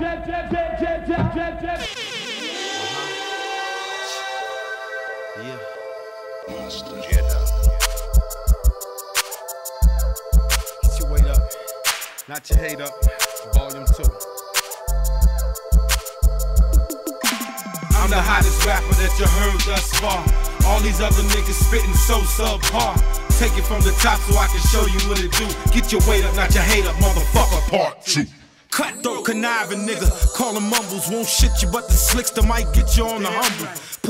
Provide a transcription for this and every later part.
not your weight up, notch your hate up. Volume two. I'm the hottest rapper that you heard thus far. All these other niggas spitting so subpar. Take it from the top so I can show you what it do. Get your weight up, not your hate up, motherfucker. Part two. Cutthroat, conniving nigga. Call them mumbles, won't shit you, but the slickster might get you on the humble.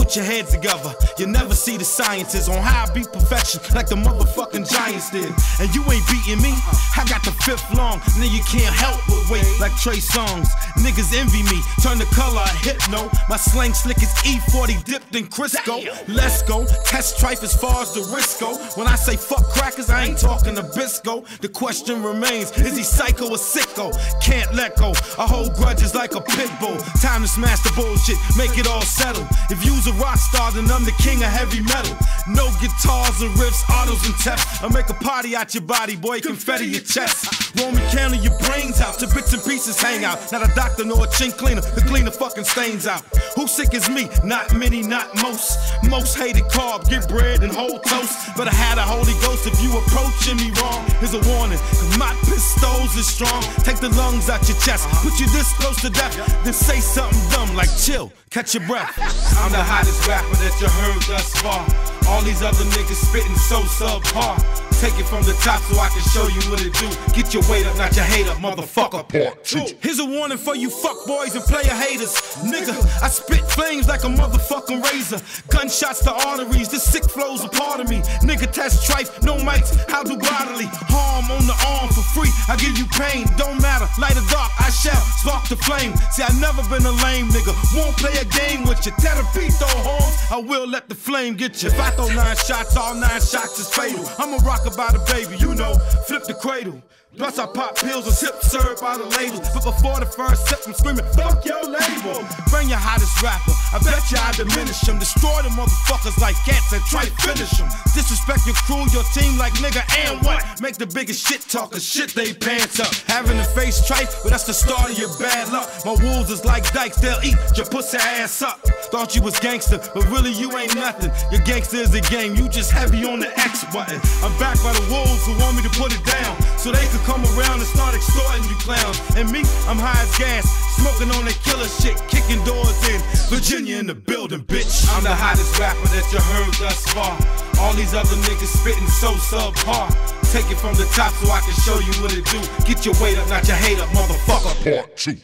Put your heads together, you never see the sciences on how I beat perfection like the motherfucking Giants did. And you ain't beating me, I got the fifth long, now you can't help but wait like Trey Songz. Niggas envy me, turn the color of hypno. My slang slick is E40 dipped in Crisco. Let's go, test trife as far as the risk go. When I say fuck crackers, I ain't talking to Bisco. The question remains, is he psycho or sicko? Can't let go, I hold grudges like a pit bull. Time to smash the bullshit, make it all settle. If you's a rock star, then I'm the king of heavy metal. No guitars and riffs, autos and tests. I make a party out your body, boy, confetti your chest. Roman candle your brains out, to bits and pieces hang out. Not a doctor nor a chink cleaner to clean the fucking stains out. Who sick as me? Not many, not most. Most hated carb, get bread and whole toast. But I had a Holy Ghost if you approaching me wrong. Here's a warning, cause my pistols is strong. Take the lungs out your chest, put you this close to death, then say something dumb like chill, catch your breath. I'm the hottest rapper that you heard thus far. All these other niggas spitting so subpar. Take it from the top so I can show you what it do. Get your weight up, not your hate up, motherfucker. Here's a warning for you fuckboys and player haters. Nigga, I spit flames like a motherfucking razor. Gunshots to arteries, this sick flow's a part of me. Nigga test trife, no mics, how do bodily harm on the arm for free. I give you pain, don't matter, light or dark, spark the flame. See, I never been a lame nigga, won't play a game with you. Terapito horns, I will let the flame get you. If I throw nine shots, all nine shots is fatal. I'm a rock about the baby, you know, cradle. Plus I pop pills and sip syrup by the label. But before the first sip, I'm screaming, fuck your label. Bring your hottest rapper, I bet you I diminish him. Destroy the motherfuckers like cats and try finish them. Disrespect your crew, your team like nigga, and what? Make the biggest shit talkers shit they pants up. Having to face trife, but that's the start of your bad luck. My wolves is like dykes, they'll eat your pussy ass up. Thought you was gangster, but really you ain't nothing. Your gangster is a game, you just heavy on the X button. I'm backed by the wolves who want me to put it down, so they could come around and start extorting you clowns. And me, I'm high as gas, smoking on that killer shit, kicking doors in. Virginia in the building, bitch. I'm the hottest rapper that you heard thus far. All these other niggas spitting so subpar. Take it from the top so I can show you what it do. Get your weight up, not your hate up, motherfucker. Part two.